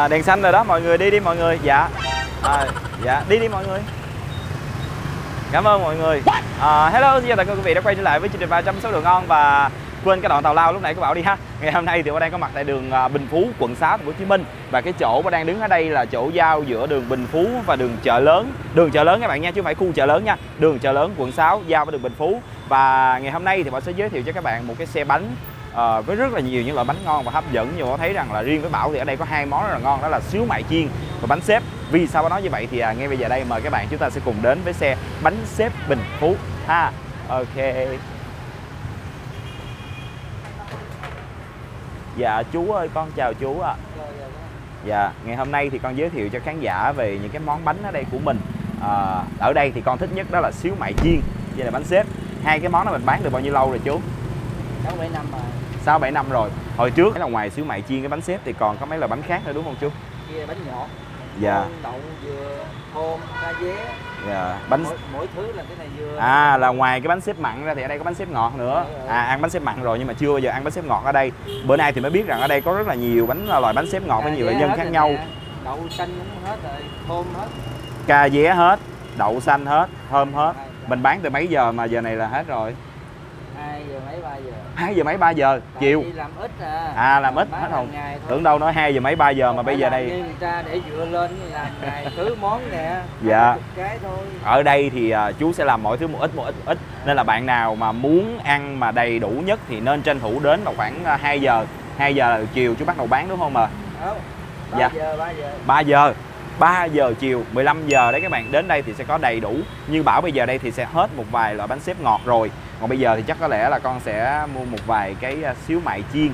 à, đèn xanh rồi đó mọi người đi đi mọi người. Dạ. À, dạ đi đi mọi người. Cảm ơn mọi người. À, hello xin chào tất cả quý vị đã quay trở lại với chương trình 300 số đường ngon và quên cái đoạn tàu lao lúc nãy có bảo đi ha. Ngày hôm nay thì tôi đang có mặt tại đường à, Bình Phú quận 6 thành phố Hồ Chí Minh. Và cái chỗ mà đang đứng ở đây là chỗ giao giữa đường Bình Phú và đường chợ lớn. Đường chợ lớn các bạn nha chứ không phải khu chợ lớn nha. Đường chợ lớn quận 6 giao với đường Bình Phú. Và ngày hôm nay thì bảo sẽ giới thiệu cho các bạn một cái xe bánh à, với rất là nhiều những loại bánh ngon và hấp dẫn. Nhưng mà có thấy rằng là riêng với Bảo thì ở đây có hai món rất là ngon đó là xíu mại chiên và bánh xếp. Vì sao nói như vậy thì à, ngay bây giờ đây mời các bạn chúng ta sẽ cùng đến với xe bánh xếp Bình Phú ha. Ok. Dạ chú ơi con chào chú ạ. Dạ, ngày hôm nay thì con giới thiệu cho khán giả về những cái món bánh ở đây của mình. À, Ở đây thì con thích nhất đó là xíu mại chiên với là bánh xếp. Hai cái món đó mình bán được bao nhiêu lâu rồi chú? Sáu bảy năm rồi 6 7 năm rồi. Hồi trước là ngoài xíu mại chiên cái bánh xếp thì còn có mấy loại bánh khác nữa đúng không chú? kia bánh ngọt Dạ. đậu dừa thơm cá vé Dạ, bánh mỗi, mỗi thứ là cái này dừa À là ngoài cái bánh xếp mặn ra thì ở đây có bánh xếp ngọt nữa. Đúng rồi. À ăn bánh xếp mặn rồi nhưng mà chưa bao giờ ăn bánh xếp ngọt ở đây. Bữa nay thì mới biết rằng ở đây có rất là nhiều bánh loại bánh xếp ngọt với Cà nhiều loại nhân khác nhau. nè. đậu xanh cũng hết rồi thơm hết Ca vé hết, đậu xanh hết, thơm hết. Mình bán từ mấy giờ mà giờ này là hết rồi? Hai giờ mấy ba giờ? 2 giờ mấy 3 giờ? Tại chiều. làm ít à. À làm ít hết không? thôi. Tưởng đâu nói 2 giờ mấy 3 giờ mà Không bây giờ đây. người ta để dựa lên làm ngày cứ món nè Dạ. cái thôi. Ở đây thì à, chú sẽ làm mọi thứ một ít một ít một ít. Nên là bạn nào mà muốn ăn mà đầy đủ nhất thì nên tranh thủ đến vào khoảng à, 2 giờ. 2 giờ chiều chú bắt đầu bán đúng không ạ? Đó. ba Dạ. giờ ba giờ. 3 giờ. 3 giờ chiều 15 giờ đấy các bạn. Đến đây thì sẽ có đầy đủ. Như bảo bây giờ đây thì sẽ hết một vài loại bánh xếp ngọt rồi còn bây giờ thì chắc có lẽ là con sẽ mua một vài cái à, xíu mại chiên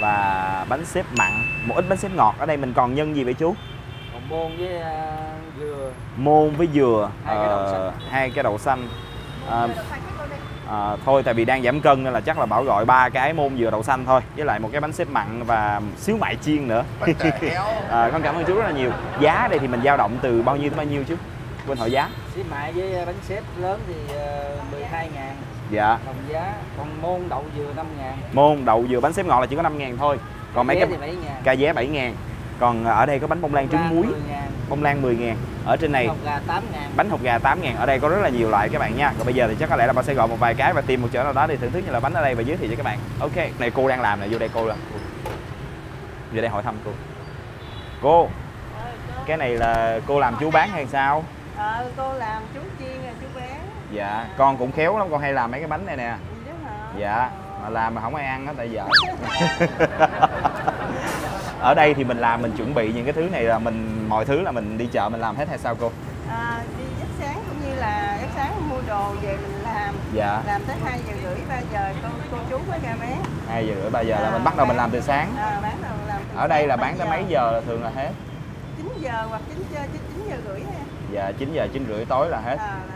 và bánh xếp mặn một ít bánh xếp ngọt. Ở đây mình còn nhân gì vậy chú? Còn môn với à, dừa. Môn với dừa Hai cái đậu ờ, xanh. hai cái đậu xanh. Ờ, À, thôi tại vì đang giảm cân nên là chắc là bảo gọi ba cái môn dừa đậu xanh thôi với lại một cái bánh xếp mặn và xíu mại chiên nữa. À, con cảm ơn chú rất là nhiều. Giá đây thì mình dao động từ bao nhiêu tới bao nhiêu chứ quên hỏi giá. Xí mại với bánh xếp lớn thì uh, 12 ngàn dạ. Đồng giá còn môn đậu dừa 5 ngàn. Môn đậu dừa bánh xếp ngọt là chỉ có 5 ngàn thôi. Còn mấy cái thì 7 ngàn. ca vé 7 ngàn. Còn ở đây có bánh bông lan trứng muối. 10 ngàn. Bông lan 10 ngàn. Ở trên này hồng gà 8 ngàn. Bánh hột gà 8 ngàn. Ở đây có rất là nhiều loại các bạn nha. Còn bây giờ thì chắc có lẽ là bạn sẽ gọi một vài cái và tìm một chỗ nào đó để thưởng thức như là bánh ở đây và giới thiệu cho các bạn. Ok này cô đang làm này vô đây cô làm. Vô đây hỏi thăm cô. Cô cái này là cô làm chú bán hay sao? Ờ, cô làm chú chiên rồi dạ con cũng khéo lắm con hay làm mấy cái bánh này nè. Dạ mà làm mà không ai ăn á tại dở ở đây thì mình làm mình chuẩn bị những cái thứ này là mình mọi thứ là mình đi chợ mình làm hết hay sao cô? À, đi giấc sáng cũng như là giấc sáng mua đồ về mình làm. Dạ. Làm tới 2 giờ rưỡi 3 giờ cô, cô chú mới ra bán hai giờ rưỡi ba giờ là À, mình bắt đầu mình bán- làm từ sáng. à, bán đầu làm từ ở đây là ba bán tới mấy giờ là thường là hết? 9 giờ hoặc 9 giờ 9 giờ rưỡi ha. Dạ 9 giờ 9 rưỡi tối là hết. À, là hết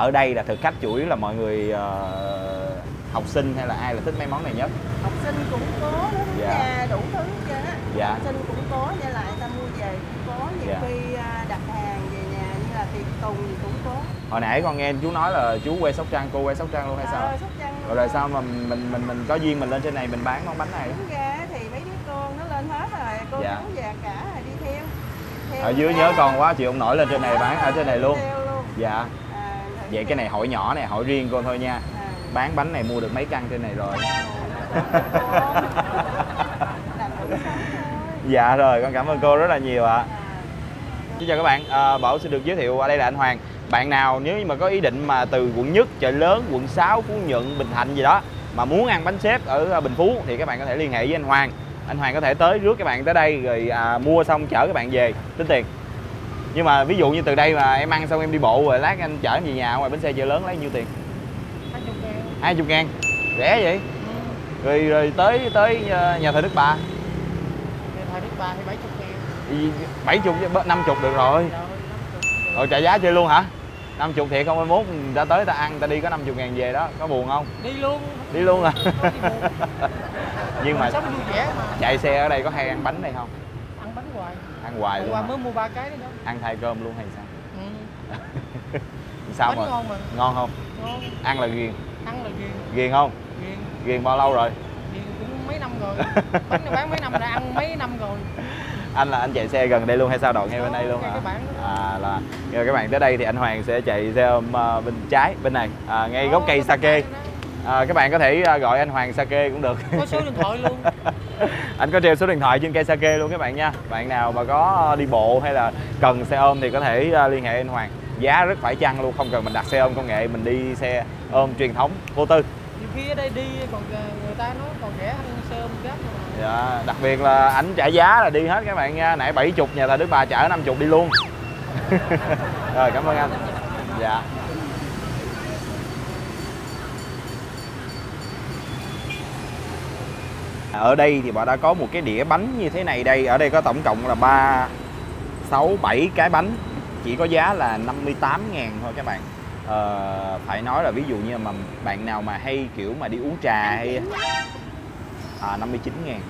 ở đây là thực khách chủ yếu là mọi người ờ, học sinh hay là ai là thích mấy món này nhất học sinh cũng có nó Dạ. dạ. đủ thứ á Dạ. học sinh cũng có với lại ta mua về cũng có nhiều Dạ. khi à, đặt hàng về nhà như là tiệc tùng gì cũng có hồi nãy con nghe chú nói là chú quê sóc trăng cô quê sóc trăng luôn hay sao Ờ, Sóc Trăng rồi rồi sao mà mình mình mình có duyên mình lên trên này mình bán món bánh này Đúng ra thì mấy đứa con nó lên hết rồi cô Dạ. chú già cả rồi đi theo, theo ở dưới nhớ con quá chịu ông nổi lên trên này bán ở trên này luôn luôn dạ à, vậy cái này hỏi nhỏ này hỏi riêng cô thôi nha. À, bán bánh này mua được mấy căn trên này rồi? Thôi. Dạ rồi con cảm ơn cô rất là nhiều ạ. À, Xin chào các bạn, à, Bảo xin được giới thiệu ở đây là anh Hoàng. Bạn nào nếu như mà có ý định mà từ quận nhất, chợ lớn, quận 6, Phú Nhuận, Bình Thạnh gì đó Mà muốn ăn bánh xếp ở à, Bình Phú thì các bạn có thể liên hệ với anh Hoàng. Anh Hoàng có thể tới rước các bạn tới đây rồi à, mua xong chở các bạn về, tính tiền Nhưng mà ví dụ như từ đây mà em ăn xong em đi bộ rồi lát anh chở em về nhà ngoài bến xe chợ lớn lấy nhiêu tiền? 20 ngàn Rẻ vậy? Rồi, rồi tới tới à, nhà thờ Đức Bà Thôi Đức Ba thì 70 ngàn thì 70 chứ bớt 50 được rồi Rồi, Rồi trả giá chơi luôn hả? 50 thiệt không? Mai mốt người ta tới ta ăn, ta đi có 50 ngàn về đó, có buồn không? đi luôn Đi luôn à? Nhưng mà mà chạy xe ở đây có hay ăn bánh này không? Ăn hoài Hôm luôn qua hả? mới mua ba cái đó Ăn thay cơm luôn hay sao? ừ. Sao Bánh mà? ngon mà Ngon không? Ngon Ăn là ghiền, Ăn là ghiền ghiền không? Ghiền Ghiền bao lâu rồi? Ghiền cũng mấy năm rồi Bánh này bán mấy năm rồi ăn mấy năm rồi anh là anh chạy xe gần đây luôn hay sao đoạn ngay bên đây luôn hả à là rồi các bạn tới đây thì anh Hoàng sẽ chạy xe ôm ờ, bên trái bên này à, ngay gốc cây sake à, các bạn có thể ờ, gọi anh Hoàng sake cũng được. Có số điện thoại luôn. Anh có treo số điện thoại trên cây sake luôn các bạn nha. Bạn nào mà có đi bộ hay là cần xe ôm thì có thể ờ, liên hệ anh Hoàng. Giá rất phải chăng luôn không cần mình đặt xe ôm công nghệ mình đi xe ôm truyền thống vô tư. Nhiều khi ở đây đi còn người ta nói còn rẻ hơn xe ôm gấp mà. Dạ, đặc biệt là ảnh trả giá là đi hết các bạn nha. Nãy 70 nhà thờ Đức Bà chở 50 đi luôn. Rồi cảm ơn anh. Dạ ở đây thì bọn đã có một cái đĩa bánh như thế này đây. Ở đây có tổng cộng là 3 6 7 cái bánh. Chỉ có giá là 58 ngàn thôi các bạn. Ờ, phải nói là ví dụ như mà bạn nào mà hay kiểu mà đi uống trà hay à, 59 ngàn.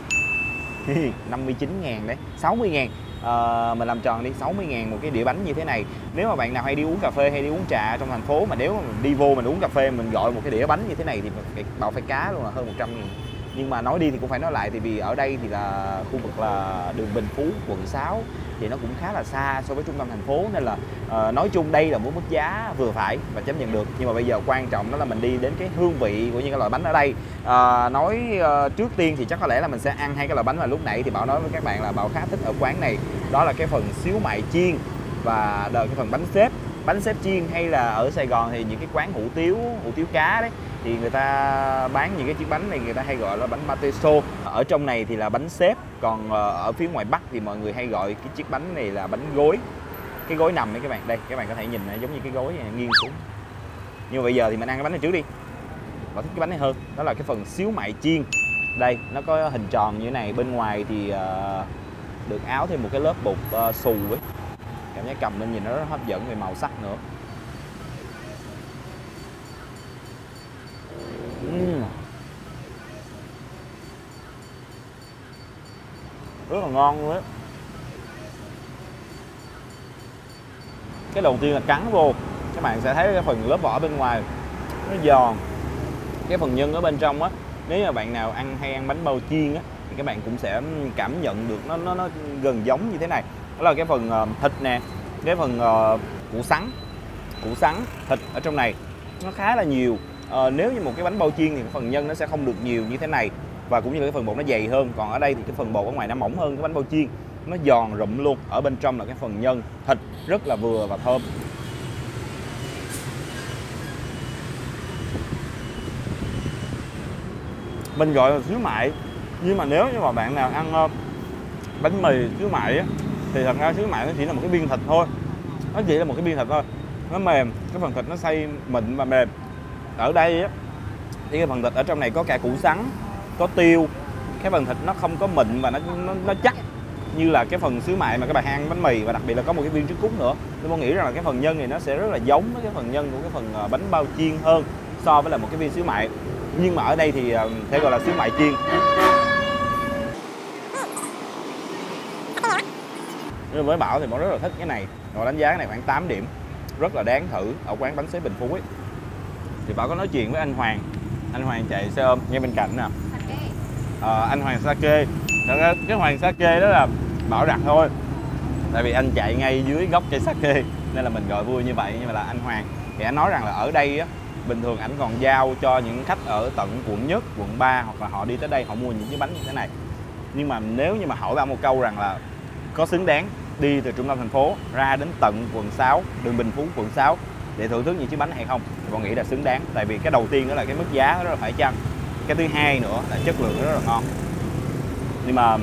59 ngàn đấy 60 ngàn. À, mình làm tròn đi 60 ngàn một cái đĩa bánh như thế này. Nếu mà bạn nào hay đi uống cà phê hay đi uống trà trong thành phố mà nếu mà mình đi vô mình uống cà phê mình gọi một cái đĩa bánh như thế này thì bảo bao phải cá luôn là hơn 100 ngàn nhưng mà nói đi thì cũng phải nói lại thì vì ở đây thì là khu vực là đường Bình Phú quận 6 thì nó cũng khá là xa so với trung tâm thành phố nên là uh, nói chung đây là một mức giá vừa phải và chấp nhận được. Nhưng mà bây giờ quan trọng đó là mình đi đến cái hương vị của những cái loại bánh ở đây. Uh, nói uh, trước tiên thì chắc có lẽ là mình sẽ ăn hai cái loại bánh mà lúc nãy thì bảo nói với các bạn là bảo khá thích ở quán này. Đó là cái phần xíu mại chiên và đợi cái phần bánh xếp bánh xếp chiên hay là ở Sài Gòn thì những cái quán hủ tiếu hủ tiếu cá đấy thì người ta bán những cái chiếc bánh này người ta hay gọi là bánh pate xô ở trong này thì là bánh xếp còn ờ, ở phía ngoài Bắc thì mọi người hay gọi cái chiếc bánh này là bánh gối. Cái gối nằm đấy các bạn đây các bạn có thể nhìn này, giống như cái gối này, nghiêng xuống. Nhưng mà bây giờ thì mình ăn cái bánh này trước đi. Và thích cái bánh này hơn đó là cái phần xíu mại chiên. Đây nó có hình tròn như thế này bên ngoài thì ờ, được áo thêm một cái lớp bột ờ, xù ấy cảm giác cầm lên nhìn nó rất hấp dẫn về màu sắc nữa. Uhm. rất là ngon luôn á. Cái đầu tiên là cắn vô. Các bạn sẽ thấy cái phần lớp vỏ bên ngoài nó giòn. Cái phần nhân ở bên trong á, nếu mà bạn nào ăn hay ăn bánh bao chiên á, thì các bạn cũng sẽ cảm nhận được nó nó nó gần giống như thế này đó là cái phần ờ, thịt nè cái phần ờ, củ sắn. Củ sắn thịt ở trong này. Nó khá là nhiều. Ờ, nếu như một cái bánh bao chiên thì cái phần nhân nó sẽ không được nhiều như thế này. Và cũng như là cái phần bột nó dày hơn. Còn ở đây thì cái phần bột ở ngoài nó mỏng hơn cái bánh bao chiên. Nó giòn rụm luôn. Ở bên trong là cái phần nhân. Thịt rất là vừa và thơm. Mình gọi là xíu mại. Nhưng mà nếu như mà bạn nào ăn ờ, bánh mì xíu mại á thì thật ra sứ mạng nó chỉ là một cái viên thịt thôi. Nó chỉ là một cái viên thịt thôi. Nó mềm cái phần thịt nó xay mịn và mềm. Ở đây á thì cái phần thịt ở trong này có cả củ sắn có tiêu. Cái phần thịt nó không có mịn và nó nó, nó chắc. Như là cái phần xíu mại mà các bạn ăn bánh mì và đặc biệt là có một cái viên trứng cút nữa. Tôi nghĩ rằng là cái phần nhân này nó sẽ rất là giống với cái phần nhân của cái phần ờ, bánh bao chiên hơn so với là một cái viên xíu mại nhưng mà ở đây thì ờ, thể gọi là xíu mại chiên. Nhưng với Bảo thì Bảo rất là thích cái này. Bảo đánh giá cái này khoảng 8 điểm. Rất là đáng thử ở quán bánh xếp Bình Phú ấy. Thì Bảo có nói chuyện với anh Hoàng. Anh Hoàng chạy xe ôm ngay bên cạnh nè. Ờ, anh Hoàng Sake. Thật ra cái Hoàng Sake đó là Bảo đặt thôi. Tại vì anh chạy ngay dưới gốc cây Sake. Nên là mình gọi vui như vậy nhưng mà là anh Hoàng. Thì anh nói rằng là ở đây á bình thường ảnh còn giao cho những khách ở tận quận nhất quận 3 hoặc là họ đi tới đây họ mua những cái bánh như thế này. Nhưng mà nếu như mà hỏi bạn một câu rằng là có xứng đáng đi từ trung tâm thành phố ra đến tận quận 6 đường Bình Phú, quận 6 để thưởng thức những chiếc bánh hay không? Thì con nghĩ là xứng đáng, tại vì cái đầu tiên đó là cái mức giá nó rất là phải chăng? Cái thứ hai nữa là chất lượng nó rất là ngon. Nhưng mà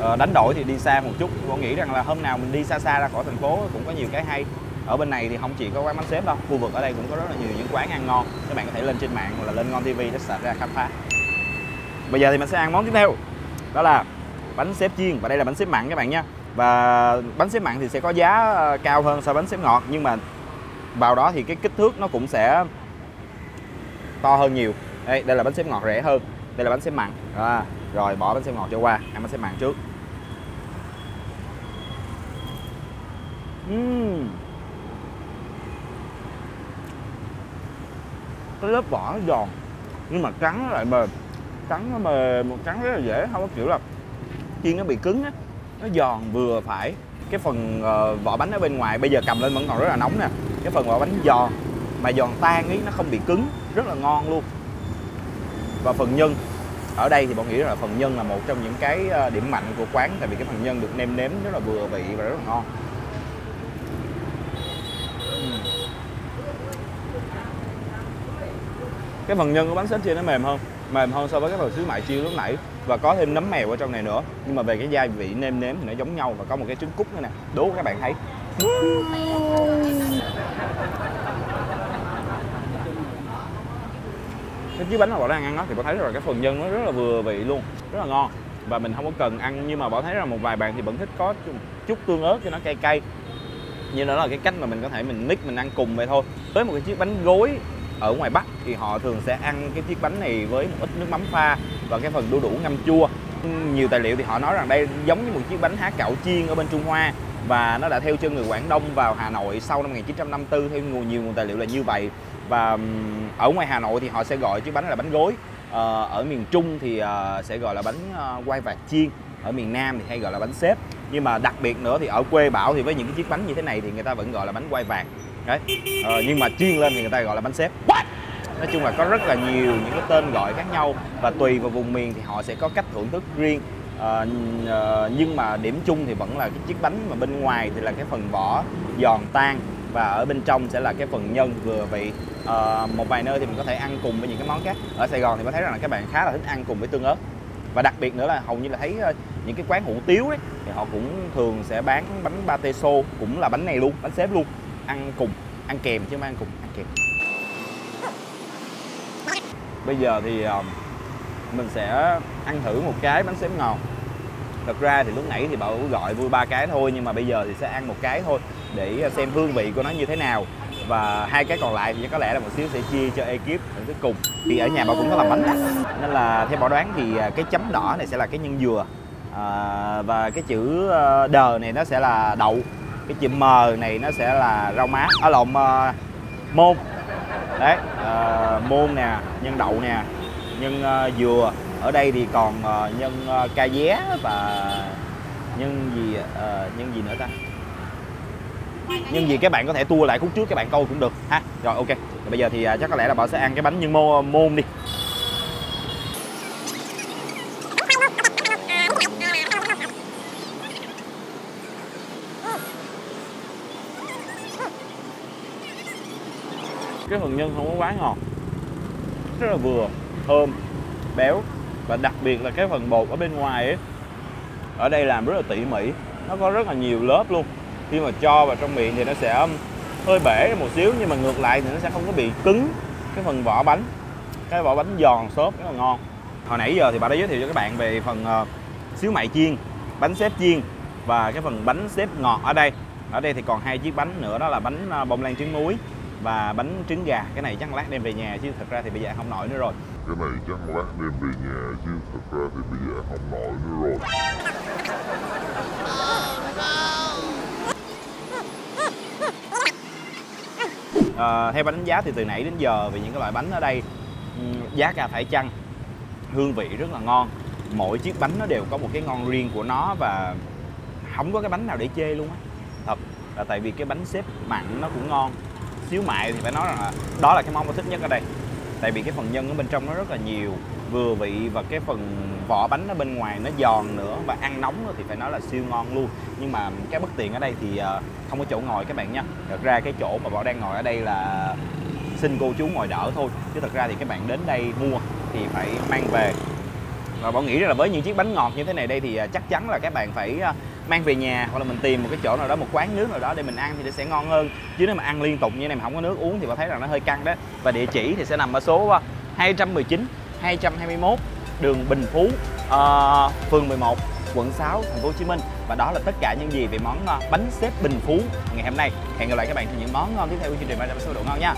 ờ, đánh đổi thì đi xa một chút, con nghĩ rằng là hôm nào mình đi xa xa ra khỏi thành phố cũng có nhiều cái hay. Ở bên này thì không chỉ có quán bánh xếp đâu, khu vực ở đây cũng có rất là nhiều những quán ăn ngon. Các bạn có thể lên trên mạng hoặc là lên ngon tv để search ra khám phá. Bây giờ thì mình sẽ ăn món tiếp theo, đó là bánh xếp chiên. Và đây là bánh xếp mặn các bạn nha và bánh xếp mặn thì sẽ có giá ờ, cao hơn so với bánh xếp ngọt nhưng mà vào đó thì cái kích thước nó cũng sẽ to hơn nhiều. Đây đây là bánh xếp ngọt rẻ hơn. Đây là bánh xếp mặn. À, rồi bỏ bánh xếp ngọt cho qua ăn bánh xếp mặn trước. Uhm. cái lớp vỏ nó giòn nhưng mà cắn lại mềm. Cắn nó mềm một cắn rất là dễ không có kiểu là chiên nó bị cứng á nó giòn vừa phải. Cái phần uh, vỏ bánh ở bên ngoài bây giờ cầm lên vẫn còn rất là nóng nè. Cái phần vỏ bánh giòn mà giòn tan ấy nó không bị cứng rất là ngon luôn. Và phần nhân ở đây thì bọn nghĩ là phần nhân là một trong những cái ờ, điểm mạnh của quán tại vì cái phần nhân được nêm nếm rất là vừa vị và rất là ngon. Cái phần nhân của bánh xếp chia nó mềm hơn mềm hơn so với cái phần xíu mại chiên lúc nãy và có thêm nấm mèo ở trong này nữa. Nhưng mà về cái gia vị nêm nếm thì nó giống nhau và có một cái trứng cút nữa nè. Đố các bạn thấy. Cái chiếc bánh mà bọn đang ăn đó thì bảo thấy là cái phần nhân nó rất là vừa vị luôn, rất là ngon. Và mình không có cần ăn, nhưng mà bảo thấy là một vài bạn thì vẫn thích có chút- tương ớt cho nó cay cay. Nhưng đó là cái cách mà mình có thể mình mix, mình ăn cùng vậy thôi. Với một cái chiếc bánh gối ở ngoài Bắc thì họ thường sẽ ăn cái chiếc bánh này với một ít nước mắm pha và cái phần đu đủ ngâm chua. Nhiều tài liệu thì họ nói rằng đây giống như một chiếc bánh há cạo chiên ở bên Trung Hoa và nó đã theo chân người Quảng Đông vào Hà Nội sau năm 1954 theo nguồn nhiều nguồn tài liệu là như vậy. Và ở ngoài Hà Nội thì họ sẽ gọi chiếc bánh là bánh gối. Ờ, ở miền Trung thì ờ, sẽ gọi là bánh ờ, quay vạt chiên. Ở miền Nam thì hay gọi là bánh xếp. Nhưng mà đặc biệt nữa thì ở quê Bảo thì với những cái chiếc bánh như thế này thì người ta vẫn gọi là bánh quay vạt đấy. Ờ, nhưng mà chiên lên thì người ta gọi là bánh xếp. Nói chung là có rất là nhiều những cái tên gọi khác nhau và tùy vào vùng miền thì họ sẽ có cách thưởng thức riêng. Ờ, ờ, nhưng mà điểm chung thì vẫn là cái chiếc bánh mà bên ngoài thì là cái phần vỏ giòn tan và ở bên trong sẽ là cái phần nhân vừa vị. Ờ, một vài nơi thì mình có thể ăn cùng với những cái món khác. Ở Sài Gòn thì có thấy rằng là các bạn khá là thích ăn cùng với tương ớt. Và đặc biệt nữa là hầu như là thấy những cái quán hủ tiếu đấy thì họ cũng thường sẽ bán bánh pate xô cũng là bánh này luôn bánh xếp luôn ăn cùng ăn kèm chứ không ăn cùng ăn kèm. Bây giờ thì ờ, mình sẽ ăn thử một cái bánh xếp ngọt. Thật ra thì lúc nãy thì bảo gọi vui ba cái thôi nhưng mà bây giờ thì sẽ ăn một cái thôi để xem hương vị của nó như thế nào. Và hai cái còn lại thì có lẽ là một xíu sẽ chia cho ekip thưởng thức cùng. Thì ở nhà bảo cũng có làm bánh đó. nên là theo bảo đoán thì ờ, cái chấm đỏ này sẽ là cái nhân dừa. À, và cái chữ đờ này nó sẽ là đậu cái chữ m này nó sẽ là rau má. Ở lộn uh, môn. Đấy uh, môn nè nhân đậu nè nhân uh, dừa. Ở đây thì còn uh, nhân uh, ca vé và nhân gì uh, nhân gì nữa ta? Nhân gì các bạn có thể tua lại khúc trước các bạn câu cũng được ha? Rồi ok. Rồi bây giờ thì uh, chắc có lẽ là bảo sẽ ăn cái bánh nhân mô môn đi. Cái phần nhân không có quá ngọt. Rất là vừa thơm béo và đặc biệt là cái phần bột ở bên ngoài ấy ở đây làm rất là tỉ mỉ. Nó có rất là nhiều lớp luôn. Khi mà cho vào trong miệng thì nó sẽ um, hơi bể một xíu nhưng mà ngược lại thì nó sẽ không có bị cứng cái phần vỏ bánh. Cái vỏ bánh giòn xốp rất là ngon. Hồi nãy giờ thì bà đã giới thiệu cho các bạn về phần uh, xíu mại chiên bánh xếp chiên và cái phần bánh xếp ngọt ở đây. Ở đây thì còn hai chiếc bánh nữa đó là bánh ờ, bông lan trứng muối và bánh trứng gà. Cái này chắc lát đem về nhà chứ thật ra thì bây giờ không nổi nữa rồi. Cái này chắc lát đem về nhà chứ thật ra thì bây giờ không nổi nữa rồi. Ờ, theo đánh giá thì từ nãy đến giờ về những cái loại bánh ở đây ừm, giá cả phải chăng hương vị rất là ngon. Mỗi chiếc bánh nó đều có một cái ngon riêng của nó và không có cái bánh nào để chê luôn á. Thật là tại vì cái bánh xếp mặn nó cũng ngon xíu mại thì phải nói rằng là đó là cái món tôi thích nhất ở đây. Tại vì cái phần nhân ở bên trong nó rất là nhiều vừa vị và cái phần vỏ bánh ở bên ngoài nó giòn nữa và ăn nóng nữa thì phải nói là siêu ngon luôn. Nhưng mà cái bất tiện ở đây thì ờ, không có chỗ ngồi các bạn nha thật ra cái chỗ mà bọn đang ngồi ở đây là xin cô chú ngồi đỡ thôi, chứ thật ra thì các bạn đến đây mua thì phải mang về. Và bọn nghĩ rằng là với những chiếc bánh ngọt như thế này đây thì ờ, chắc chắn là các bạn phải ờ, mang về nhà hoặc là mình tìm một cái chỗ nào đó một quán nước nào đó để mình ăn thì nó sẽ ngon hơn. Chứ nếu mà ăn liên tục như này mà không có nước uống thì bạn thấy rằng nó hơi căng đó. Và địa chỉ thì sẽ nằm ở số ờ, 219 221 đường Bình Phú uh, phường 11 quận 6 thành phố Hồ Chí Minh. Và đó là tất cả những gì về món ờ, bánh xếp Bình Phú ngày hôm nay. Hẹn gặp lại các bạn trong những món ngon tiếp theo của chương trình 300 số độ ngon nha.